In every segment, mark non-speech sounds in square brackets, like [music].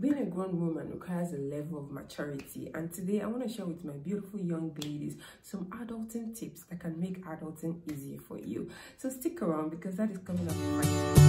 being a grown woman requires a level of maturity. And today i want to share with my beautiful young ladies some adulting tips that can make adulting easier for you. So stick around because that is coming up right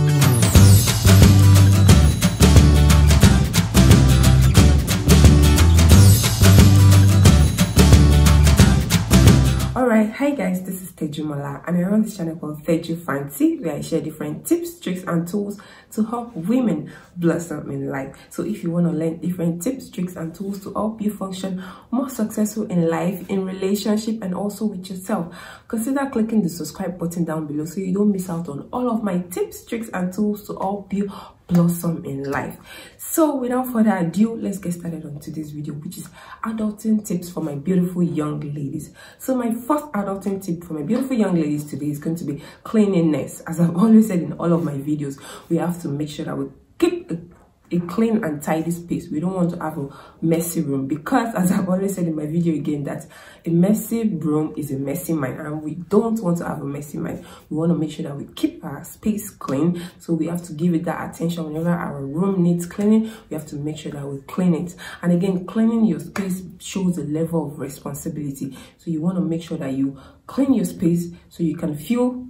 Alright, hi guys, this is Tejumola and I run this channel called Teju Fancy where I share different tips, tricks and tools to help women blossom in life. So if you want to learn different tips, tricks and tools to help you function more successful in life, in relationship and also with yourself, consider clicking the subscribe button down below so you don't miss out on all of my tips, tricks and tools to help you blossom in life. So without further ado let's get started on today's video which is adulting tips for my beautiful young ladies. So my first adulting tip for my beautiful young ladies today is going to be cleanliness. As i've [laughs] always said in all of my videos we have to make sure that we keep a a clean and tidy space. We don't want to have a messy room because as i've always said in my video again that a messy room is a messy mind and we don't want to have a messy mind. We want to make sure that we keep our space clean. So we have to give it that attention whenever our room needs cleaning. We have to make sure that we clean it. And again cleaning your space shows a level of responsibility. So you want to make sure that you clean your space so you can feel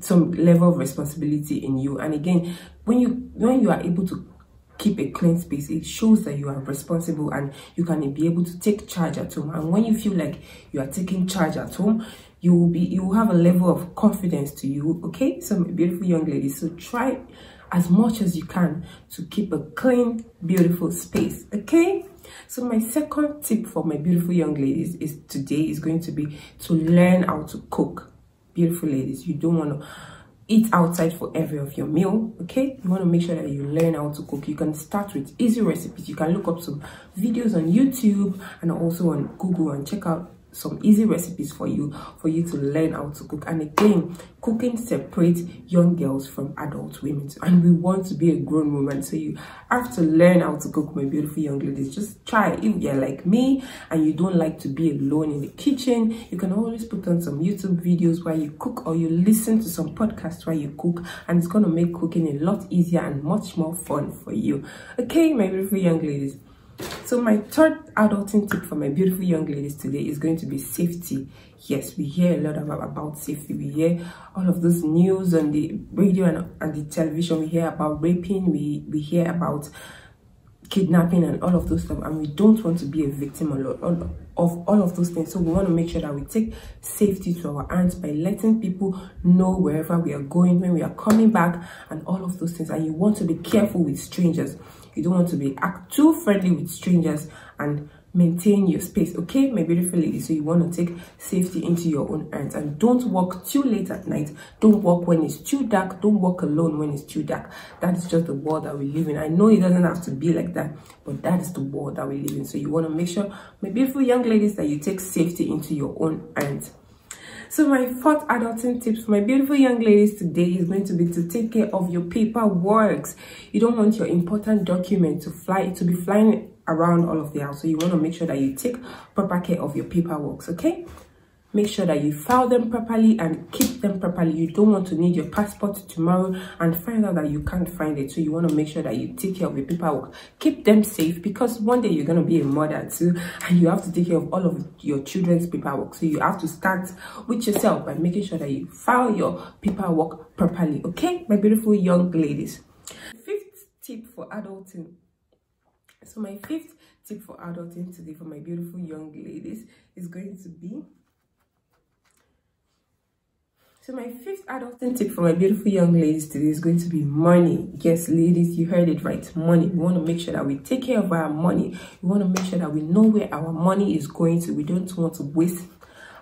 some level of responsibility in you. And again when you when you are able to keep a clean space. It shows that you are responsible and you can be able to take charge at home. And when you feel like you are taking charge at home you will be you will have a level of confidence to you okay? So beautiful young ladies so try as much as you can to keep a clean beautiful space okay? So my second tip for my beautiful young ladies is today is going to be to learn how to cook. Beautiful ladies you don't want to eat outside for every of your meal okay? You want to make sure that you learn how to cook. You can start with easy recipes. You can look up some videos on youtube and also on google and check out some easy recipes for you for you to learn how to cook. And again cooking separates young girls from adult women. And we want to be a grown woman. So you have to learn how to cook my beautiful young ladies. Just try. If you're like me and you don't like to be alone in the kitchen you can always put on some youtube videos while you cook or you listen to some podcasts while you cook. And it's going to make cooking a lot easier and much more fun for you. Okay my beautiful young ladies so my third adulting tip for my beautiful young ladies today is going to be safety. Yes, we hear a lot about, about safety. We hear all of those news on the radio and, and the television. We hear about raping. We, we hear about kidnapping and all of those stuff. And we don't want to be a victim of, of all of those things. So we want to make sure that we take safety to our hands by letting people know wherever we are going, when we are coming back and all of those things. And you want to be careful with strangers you don't want to be act too friendly with strangers and maintain your space okay my beautiful lady? So you want to take safety into your own hands. And don't walk too late at night. Don't walk when it's too dark. Don't walk alone when it's too dark. That is just the world that we live in. I know it doesn't have to be like that but that is the world that we live in. So you want to make sure my beautiful young ladies that you take safety into your own hands so my fourth adulting tips for my beautiful young ladies today is going to be to take care of your paperwork. You don't want your important document to fly to be flying around all of the house. So you want to make sure that you take proper care of your paperwork, okay? Make sure that you file them properly and keep them properly. You don't want to need your passport tomorrow and find out that you can't find it. So you want to make sure that you take care of your paperwork. Keep them safe because one day you're going to be a mother too and you have to take care of all of your children's paperwork. So you have to start with yourself by making sure that you file your paperwork properly okay my beautiful young ladies? Fifth tip for adulting. So my fifth tip for adulting today for my beautiful young ladies is going to be so my fifth adulting tip for my beautiful young ladies today is going to be money. Yes, ladies, you heard it right. Money. We want to make sure that we take care of our money. We want to make sure that we know where our money is going to. We don't want to waste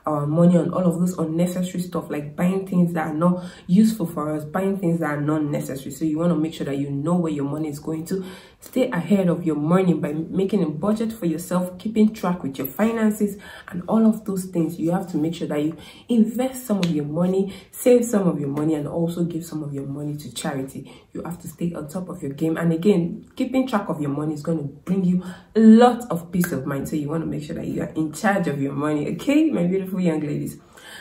our money on all of those unnecessary stuff like buying things that are not useful for us buying things that are not necessary. So you want to make sure that you know where your money is going to. Stay ahead of your money by making a budget for yourself keeping track with your finances and all of those things. You have to make sure that you invest some of your money save some of your money and also give some of your money to charity. You have to stay on top of your game. And again keeping track of your money is going to bring you a lot of peace of mind. So you want to make sure that you are in charge of your money okay my beautiful young ladies.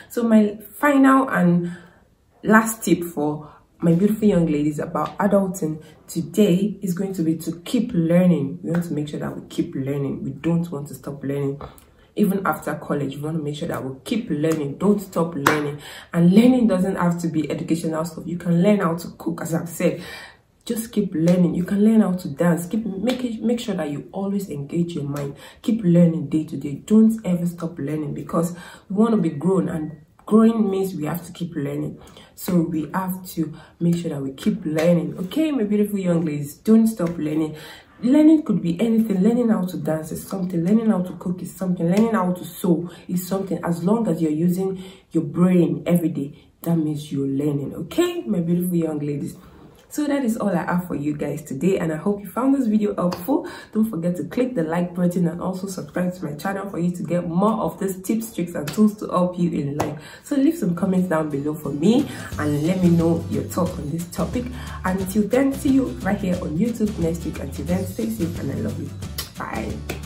So my final and last tip for my beautiful young ladies about adulting today is going to be to keep learning. We want to make sure that we keep learning. We don't want to stop learning. Even after college we want to make sure that we keep learning. Don't stop learning. And learning doesn't have to be educational stuff. You can learn how to cook as i've said just keep learning. You can learn how to dance. Keep make it make sure that you always engage your mind. Keep learning day to day. Don't ever stop learning because we want to be grown and growing means we have to keep learning. So we have to make sure that we keep learning. Okay my beautiful young ladies don't stop learning. Learning could be anything. Learning how to dance is something. Learning how to cook is something. Learning how to sew is something. As long as you're using your brain every day that means you're learning. Okay my beautiful young ladies so that is all i have for you guys today and i hope you found this video helpful. Don't forget to click the like button and also subscribe to my channel for you to get more of these tips tricks and tools to help you in life. So leave some comments down below for me and let me know your thoughts on this topic. Until then see you right here on youtube next week. Until then stay safe and i love you. Bye